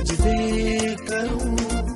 de ver.